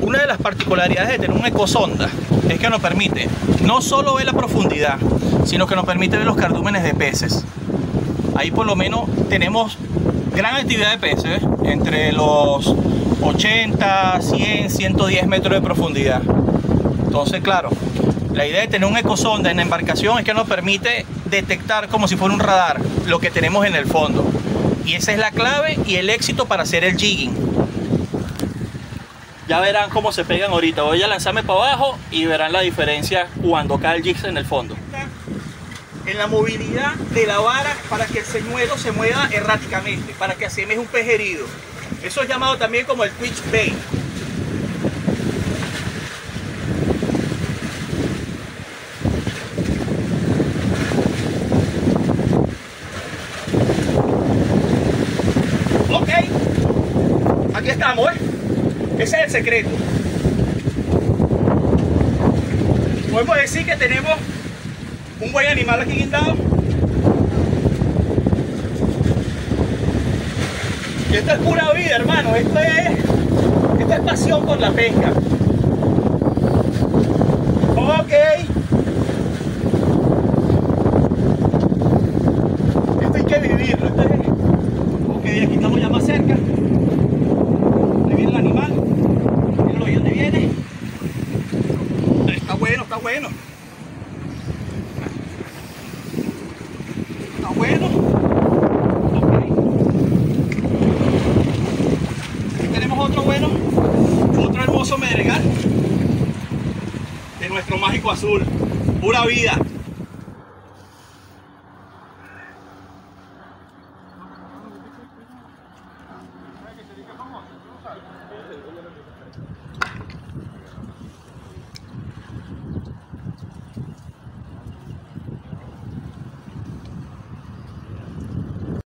Una de las particularidades de tener un ecosonda es que nos permite no solo ver la profundidad, sino que nos permite ver los cardúmenes de peces. Ahí por lo menos tenemos gran actividad de peces, entre los 80, 100, 110 metros de profundidad. Entonces, claro, la idea de tener un ecosonda en la embarcación es que nos permite detectar como si fuera un radar lo que tenemos en el fondo. Y esa es la clave y el éxito para hacer el jigging. Ya verán cómo se pegan ahorita. Voy a lanzarme para abajo y verán la diferencia cuando cae el jig en el fondo. En la movilidad de la vara para que el señuelo se mueva erráticamente, para que asemeje un pez herido. Eso es llamado también como el twitch bait. Ok, aquí estamos, ¿eh? Ese es el secreto. Podemos decir que tenemos un buen animal aquí guindado. Y esto es pura vida, hermano. Esto es, esto es pasión por la pesca. está bueno. Está bueno. Okay. Tenemos otro bueno, otro hermoso medregal de nuestro mágico azul. Pura vida.